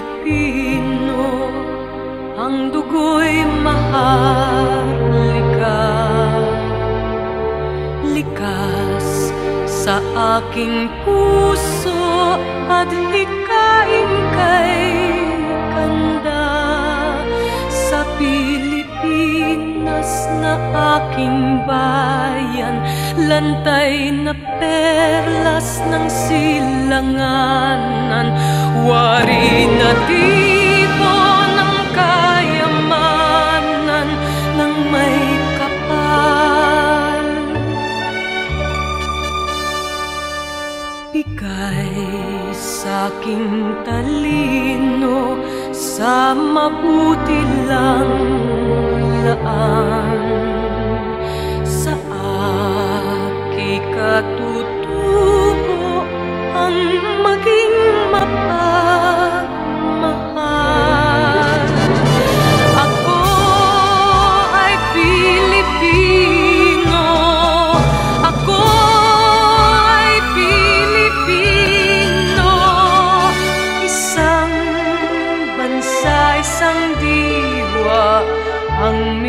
Pilipino ang dugo'y maharlika Likas sa aking puso at hikain kay lantay na perlas ng silanganan. Wari na tipo ng kayamanan ng may kapal. Bigay sa aking talino sa mabuti lang isang ang